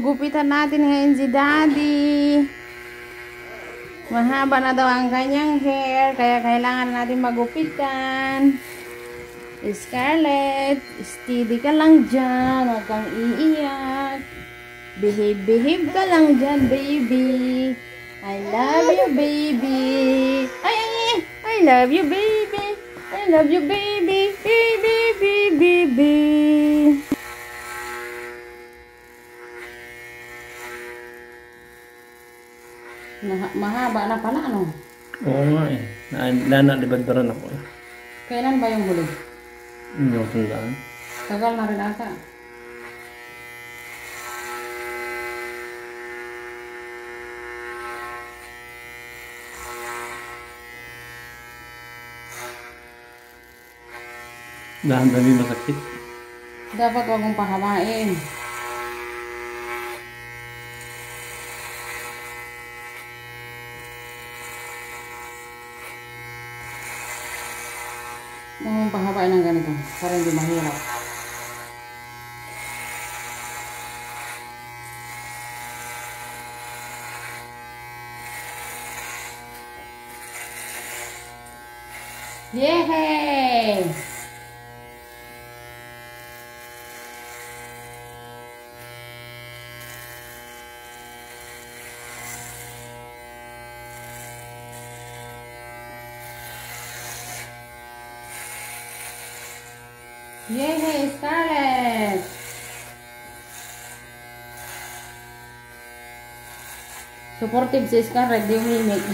Gugupitan natin ngayon si Daddy. Mahaba na daw ang kanyang hair, kaya kailangan natin magupitan. Scarlett, steady ka lang dyan, huwag kang iiyak. Behave, behave ka lang dyan, baby. I love you, baby. Ay, ay, I love you, baby. I love you. Baby, mahaba na pala, ano? Oo nga eh. Na- Nanalibad pa rin ako. Kailan ba yung huli? Hindi ko tandaan. Tagal na rin ata. Dahan dami masakit. Dapat wag mong pahabain. Mong pahabain ng ganito para hindi mahirap. Yay! Yay, Scarlett! Supportive si Scarlett, di umimik.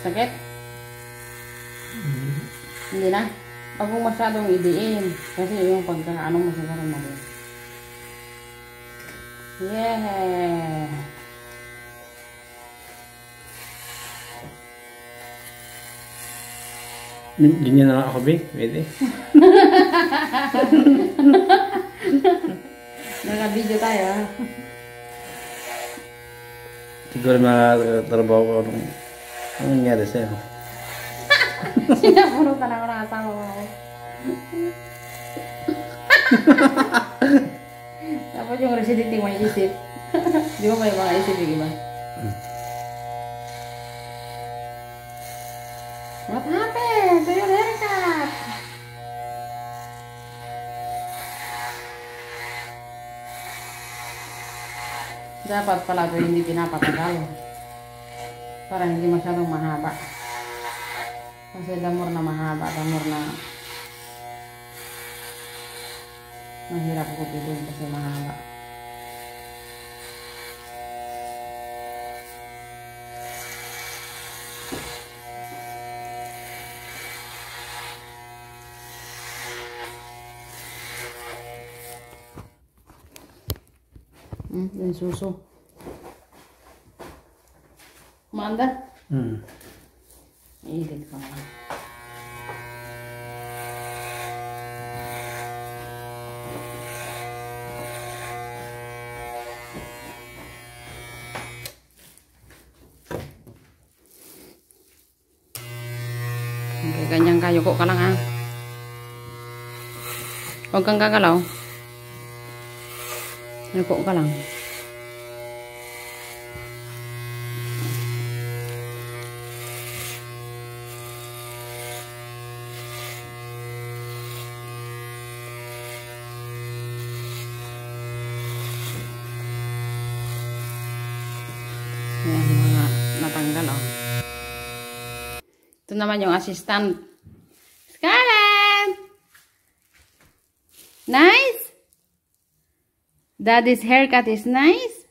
Sakit? Hindi na. Huwag mong masyadong idiin. Kasi yung pagkakaano mo siguro mali. Yeah! Ganyan na lang ako, Be. Pwede. Naka-video tayo ah. Siguro makatrabaho ko nung ano nangyari sa'yo. Sinapunutan ako ng asawa ko. Tapos yung residente may isip. Di ba may mga isip yung iba? What happened to your haircut? Dapat pala ito hindi pinapatagal. Para hindi masyadong mahaba. Kasi damor na mahaba, damor na mahirap ko bilhin kasi mahaba. Hmm, yung suso. Manda? Mm. İyilik falan. Ganyan kayo ko ka con ah. Huwag kang gagalaw. Ano ko ka lang. Ayan, mga natanggal, oh. Ito naman yung assistant. Scarlett! Nice? Daddy's haircut is nice?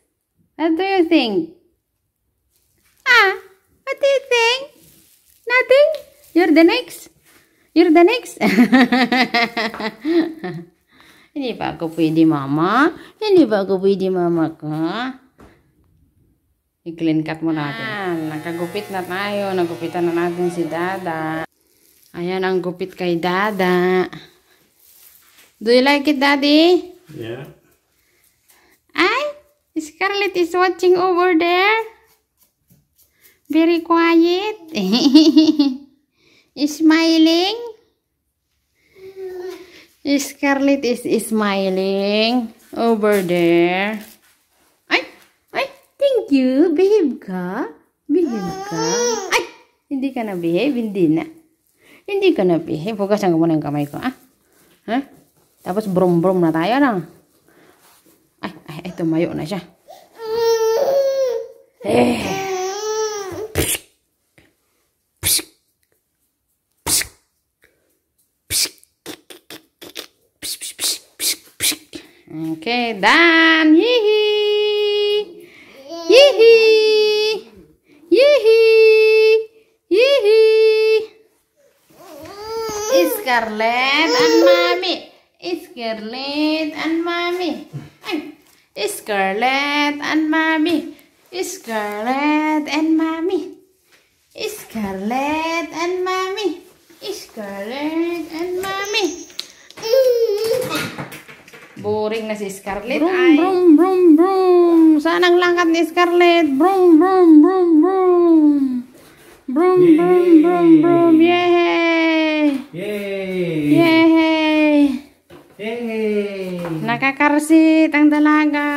What do you think? Ah, what do you think? Nothing? You're the next? You're the next? Hindi ba ako pwede, mama? Hindi ba ako pwede, mama ka? I-clean cut mo natin. Ah, nakagupit na tayo. Nagupitan na natin si Dada. Ayan ang gupit kay Dada. Do you like it, Daddy? Yeah. Ay, Scarlett is watching over there. Very quiet. smiling. Scarlett is smiling over there. You. Behave ka. Behave ka. Ay, hindi ka na behave. Hindi na. Hindi ka na behave. Hugasan ko muna yung kamay ko, ah. Ha? Tapos brum-brum na tayo, na. Ay, ay, ay, tumayo na siya. Eh. Okay, done. Yee-hee. Scarlett and Mommy. Scarlett and Mommy. Ay. Scarlett and Mommy. Scarlett and Mommy. Scarlett and Mommy. Scarlett and Mommy. Boring na si Scarlett. Brum, brum, brum, brum. Saan ang langkat ni Scarlett? Brum, brum, brum, brum. Brum, brum, brum, brum. Yay! Yay! Nakakarsit ang dalaga.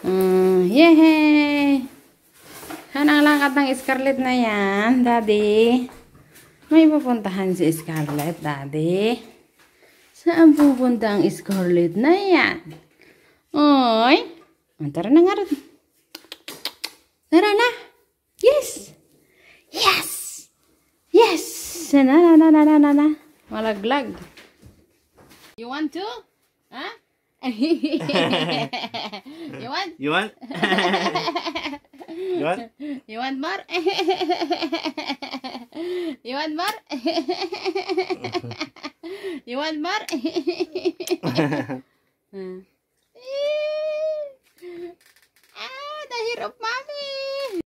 Mm, yay! Saan ang langkat ng Scarlett na yan, Daddy? May pupuntahan si Scarlett, Daddy. Saan pupunta ang Scarlett na yan? Oy! Ah, Tara na nga rin. Tara na! Yes! Yes! Yes! Na na na na na na na. Malaglag. You want to? Huh? you want? You want? you want? You want more? you want more? you want more?